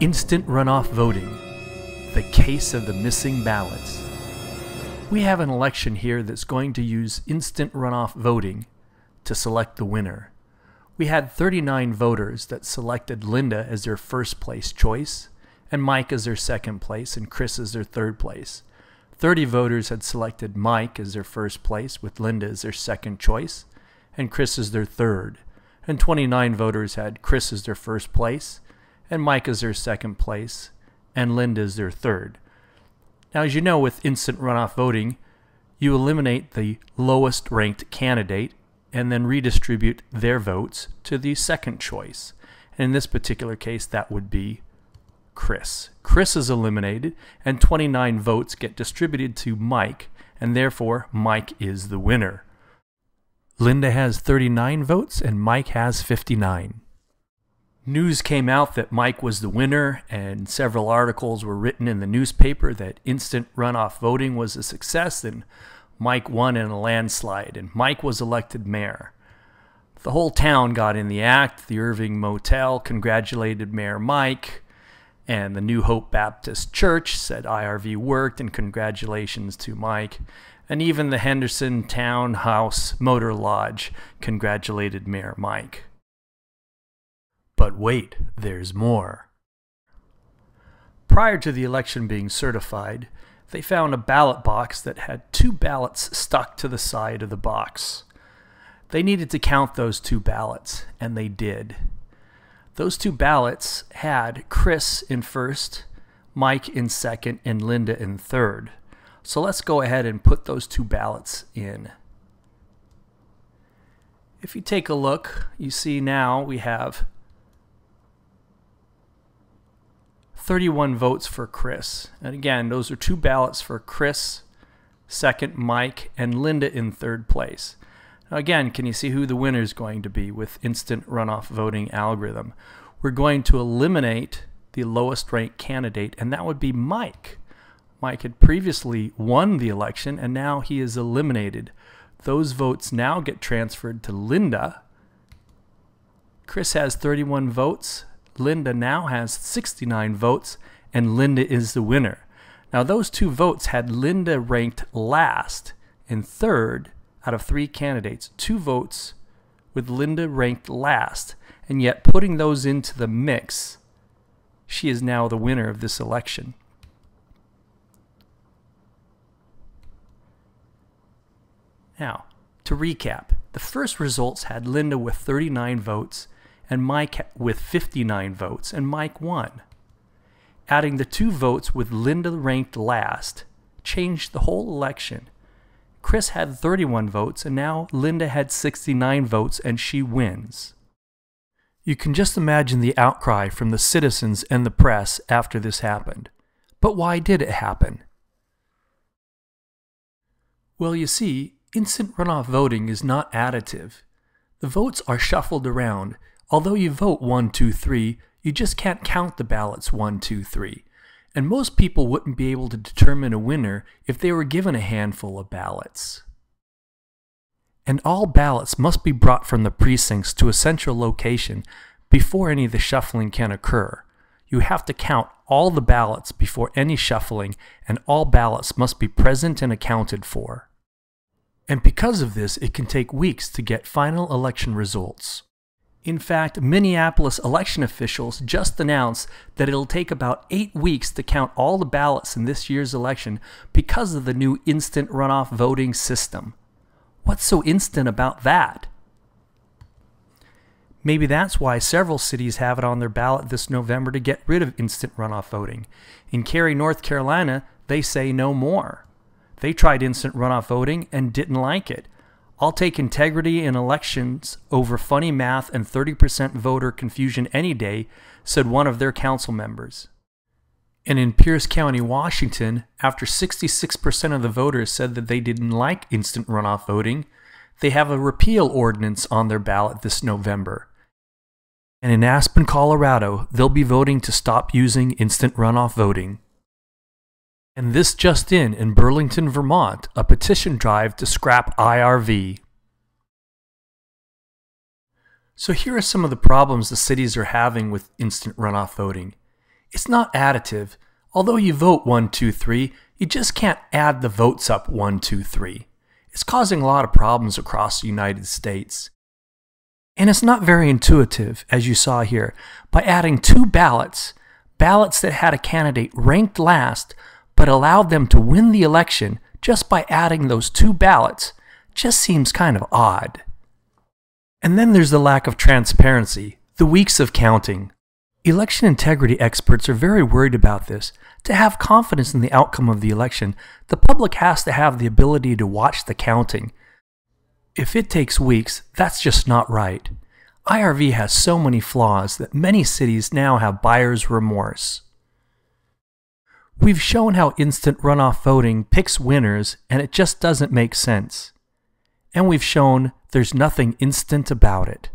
Instant runoff voting. The case of the missing ballots. We have an election here that's going to use instant runoff voting to select the winner. We had 39 voters that selected Linda as their first place choice, and Mike as their second place, and Chris as their third place. 30 voters had selected Mike as their first place, with Linda as their second choice, and Chris as their third. And 29 voters had Chris as their first place, and Mike is their second place, and Linda is their third. Now, as you know, with instant runoff voting, you eliminate the lowest ranked candidate and then redistribute their votes to the second choice. And in this particular case, that would be Chris. Chris is eliminated, and 29 votes get distributed to Mike, and therefore Mike is the winner. Linda has 39 votes, and Mike has 59 news came out that Mike was the winner, and several articles were written in the newspaper that instant runoff voting was a success, and Mike won in a landslide, and Mike was elected mayor. The whole town got in the act. The Irving Motel congratulated Mayor Mike, and the New Hope Baptist Church said IRV worked, and congratulations to Mike. And even the Henderson Townhouse Motor Lodge congratulated Mayor Mike. But wait, there's more. Prior to the election being certified, they found a ballot box that had two ballots stuck to the side of the box. They needed to count those two ballots, and they did. Those two ballots had Chris in first, Mike in second, and Linda in third. So let's go ahead and put those two ballots in. If you take a look, you see now we have 31 votes for Chris. And again, those are two ballots for Chris, second Mike, and Linda in third place. Now again, can you see who the winner is going to be with instant runoff voting algorithm? We're going to eliminate the lowest ranked candidate, and that would be Mike. Mike had previously won the election, and now he is eliminated. Those votes now get transferred to Linda. Chris has 31 votes. Linda now has 69 votes, and Linda is the winner. Now, those two votes had Linda ranked last and third out of three candidates. Two votes with Linda ranked last, and yet putting those into the mix, she is now the winner of this election. Now, to recap, the first results had Linda with 39 votes and Mike with 59 votes, and Mike won. Adding the two votes with Linda ranked last changed the whole election. Chris had 31 votes, and now Linda had 69 votes, and she wins. You can just imagine the outcry from the citizens and the press after this happened. But why did it happen? Well, you see, instant runoff voting is not additive. The votes are shuffled around, Although you vote 1, 2, 3, you just can't count the ballots 1, 2, 3. And most people wouldn't be able to determine a winner if they were given a handful of ballots. And all ballots must be brought from the precincts to a central location before any of the shuffling can occur. You have to count all the ballots before any shuffling, and all ballots must be present and accounted for. And because of this, it can take weeks to get final election results. In fact, Minneapolis election officials just announced that it'll take about eight weeks to count all the ballots in this year's election because of the new instant runoff voting system. What's so instant about that? Maybe that's why several cities have it on their ballot this November to get rid of instant runoff voting. In Cary, North Carolina, they say no more. They tried instant runoff voting and didn't like it. I'll take integrity in elections over funny math and 30% voter confusion any day, said one of their council members. And in Pierce County, Washington, after 66% of the voters said that they didn't like instant runoff voting, they have a repeal ordinance on their ballot this November. And in Aspen, Colorado, they'll be voting to stop using instant runoff voting. And this just in, in Burlington, Vermont, a petition drive to scrap IRV. So here are some of the problems the cities are having with instant runoff voting. It's not additive. Although you vote 1, 2, 3, you just can't add the votes up 1, 2, 3. It's causing a lot of problems across the United States. And it's not very intuitive, as you saw here. By adding two ballots, ballots that had a candidate ranked last but allowed them to win the election just by adding those two ballots, just seems kind of odd. And then there's the lack of transparency, the weeks of counting. Election integrity experts are very worried about this. To have confidence in the outcome of the election, the public has to have the ability to watch the counting. If it takes weeks, that's just not right. IRV has so many flaws that many cities now have buyer's remorse. We've shown how instant runoff voting picks winners and it just doesn't make sense. And we've shown there's nothing instant about it.